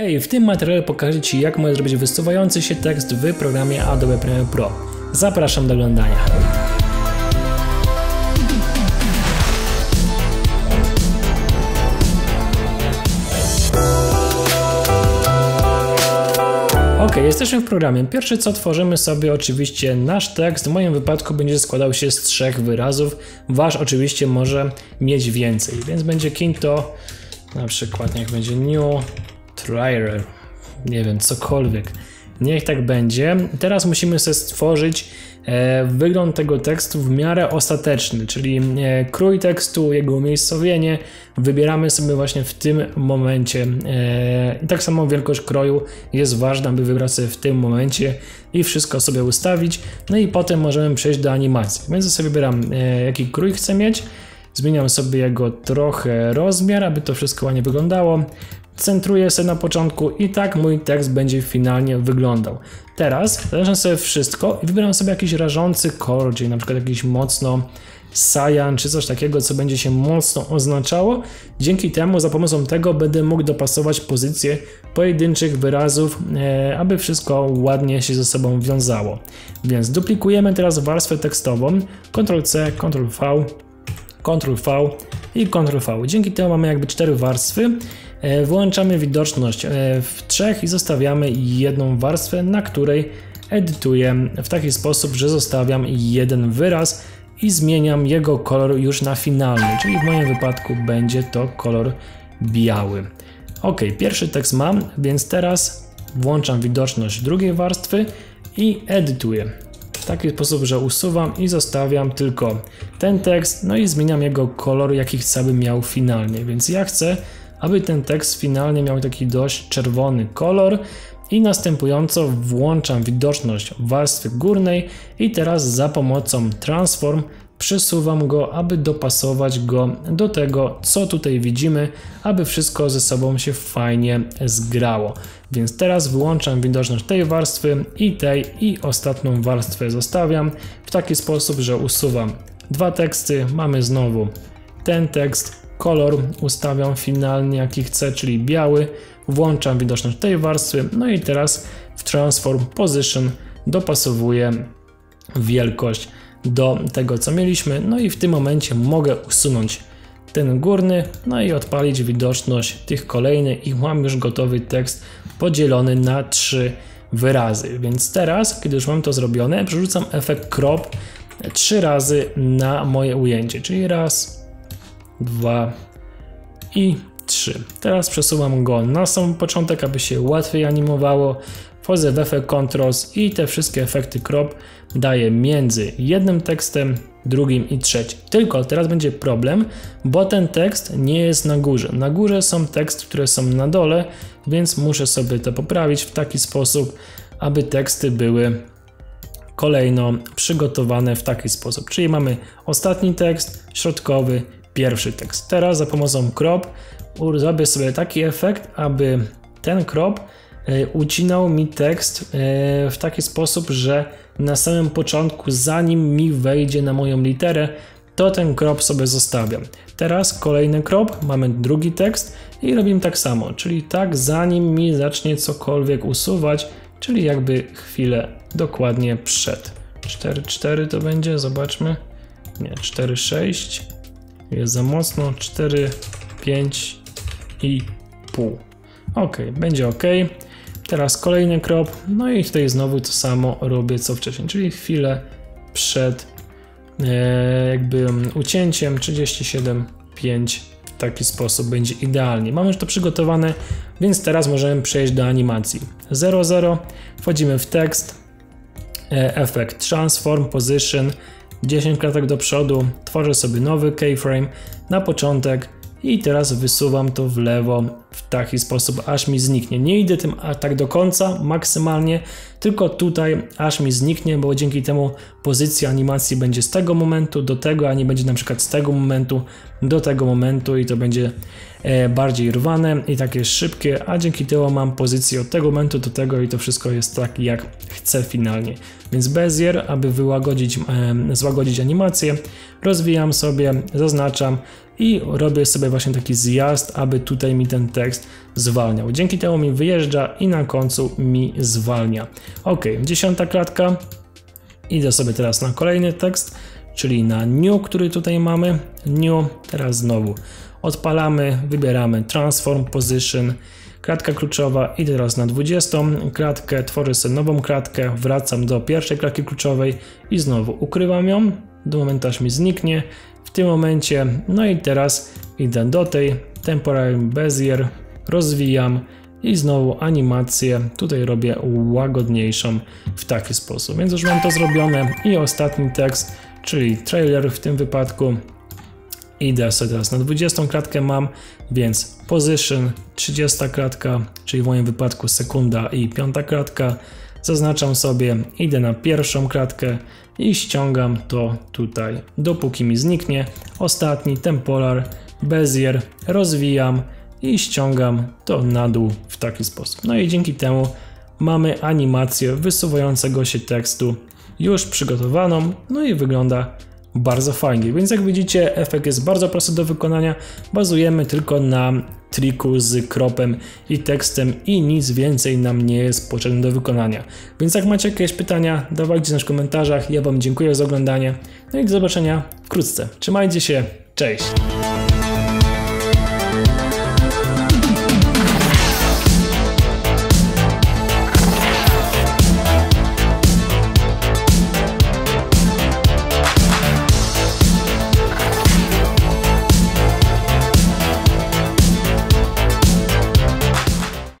Hej, w tym materiale pokażę Ci jak możesz zrobić wysuwający się tekst w programie Adobe Premiere Pro. Zapraszam do oglądania. Ok, jesteśmy w programie. Pierwsze co tworzymy sobie oczywiście nasz tekst. W moim wypadku będzie składał się z trzech wyrazów. Wasz oczywiście może mieć więcej, więc będzie kinto, na przykład niech będzie new trailer, nie wiem, cokolwiek. Niech tak będzie. Teraz musimy sobie stworzyć e, wygląd tego tekstu w miarę ostateczny, czyli e, krój tekstu, jego umiejscowienie wybieramy sobie właśnie w tym momencie. E, I tak samo wielkość kroju jest ważna, by wybrać sobie w tym momencie i wszystko sobie ustawić. No i potem możemy przejść do animacji. Więc sobie wybieram jaki krój chcę mieć. Zmieniam sobie jego trochę rozmiar, aby to wszystko ładnie wyglądało centruję sobie na początku i tak mój tekst będzie finalnie wyglądał. Teraz zaznaczam sobie wszystko i wybieram sobie jakiś rażący kolor, czyli na przykład jakiś mocno cyan czy coś takiego, co będzie się mocno oznaczało. Dzięki temu, za pomocą tego będę mógł dopasować pozycję pojedynczych wyrazów, e, aby wszystko ładnie się ze sobą wiązało. Więc duplikujemy teraz warstwę tekstową, Ctrl-C, Ctrl-V, Ctrl-V i Ctrl-V. Dzięki temu mamy jakby cztery warstwy włączamy widoczność e, w trzech i zostawiamy jedną warstwę, na której edytuję w taki sposób, że zostawiam jeden wyraz i zmieniam jego kolor już na finalny, czyli w moim wypadku będzie to kolor biały. Ok, pierwszy tekst mam, więc teraz włączam widoczność drugiej warstwy i edytuję. W taki sposób, że usuwam i zostawiam tylko ten tekst, no i zmieniam jego kolor, jaki chcę, by miał finalnie. Więc ja chcę, aby ten tekst finalnie miał taki dość czerwony kolor i następująco włączam widoczność warstwy górnej i teraz za pomocą transform przesuwam go, aby dopasować go do tego, co tutaj widzimy, aby wszystko ze sobą się fajnie zgrało. Więc teraz wyłączam widoczność tej warstwy i tej i ostatnią warstwę zostawiam w taki sposób, że usuwam dwa teksty. Mamy znowu ten tekst kolor ustawiam finalnie jaki chcę, czyli biały, włączam widoczność tej warstwy, no i teraz w Transform Position dopasowuję wielkość do tego co mieliśmy, no i w tym momencie mogę usunąć ten górny, no i odpalić widoczność tych kolejnych i mam już gotowy tekst podzielony na trzy wyrazy. Więc teraz, kiedy już mam to zrobione, przerzucam efekt crop trzy razy na moje ujęcie, czyli raz, 2 i 3. Teraz przesuwam go na sam początek, aby się łatwiej animowało. Wchodzę w efekt Controls i te wszystkie efekty crop daję między jednym tekstem, drugim i trzecim. Tylko teraz będzie problem, bo ten tekst nie jest na górze. Na górze są teksty, które są na dole, więc muszę sobie to poprawić w taki sposób, aby teksty były kolejno przygotowane w taki sposób. Czyli mamy ostatni tekst, środkowy pierwszy tekst. Teraz za pomocą crop zrobię sobie taki efekt, aby ten crop e, ucinał mi tekst e, w taki sposób, że na samym początku, zanim mi wejdzie na moją literę, to ten crop sobie zostawiam. Teraz kolejny crop, mamy drugi tekst i robimy tak samo, czyli tak zanim mi zacznie cokolwiek usuwać, czyli jakby chwilę dokładnie przed. 4-4 to będzie, zobaczmy. Nie, 4-6 jest za mocno, 4, 5 i pół. Ok, będzie ok. Teraz kolejny krop, no i tutaj znowu to samo robię co wcześniej, czyli chwilę przed e, jakby ucięciem 37, 5 w taki sposób będzie idealnie. Mamy już to przygotowane, więc teraz możemy przejść do animacji. 00, wchodzimy w tekst, e, efekt transform, position, 10 klatek do przodu, tworzę sobie nowy keyframe na początek i teraz wysuwam to w lewo w taki sposób, aż mi zniknie. Nie idę tym tak do końca, maksymalnie, tylko tutaj aż mi zniknie, bo dzięki temu pozycja animacji będzie z tego momentu do tego, a nie będzie na przykład z tego momentu do tego momentu i to będzie e, bardziej rwane i takie szybkie, a dzięki temu mam pozycję od tego momentu do tego i to wszystko jest tak jak chcę finalnie. Więc Bezier, aby wyłagodzić, złagodzić animację, rozwijam sobie, zaznaczam i robię sobie właśnie taki zjazd, aby tutaj mi ten tekst zwalniał. Dzięki temu mi wyjeżdża i na końcu mi zwalnia. Ok, dziesiąta klatka. Idę sobie teraz na kolejny tekst, czyli na new, który tutaj mamy. New, teraz znowu odpalamy, wybieramy transform position, klatka kluczowa i teraz na 20 klatkę, tworzę sobie nową klatkę, wracam do pierwszej klatki kluczowej i znowu ukrywam ją do momentu aż mi zniknie w tym momencie, no i teraz idę do tej temporary bezier, rozwijam i znowu animację tutaj robię łagodniejszą w taki sposób, więc już mam to zrobione i ostatni tekst, czyli trailer w tym wypadku Idę sobie teraz na 20 klatkę mam, więc position 30 klatka, czyli w moim wypadku sekunda i piąta klatka. Zaznaczam sobie, idę na pierwszą klatkę i ściągam to tutaj, dopóki mi zniknie. Ostatni temporar, bezier, rozwijam i ściągam to na dół w taki sposób. No i dzięki temu mamy animację wysuwającego się tekstu już przygotowaną, no i wygląda bardzo fajnie. Więc jak widzicie, efekt jest bardzo prosty do wykonania. Bazujemy tylko na triku z kropem i tekstem i nic więcej nam nie jest potrzebne do wykonania. Więc jak macie jakieś pytania, dawajcie znać w komentarzach. Ja Wam dziękuję za oglądanie. No i do zobaczenia wkrótce. Trzymajcie się, cześć!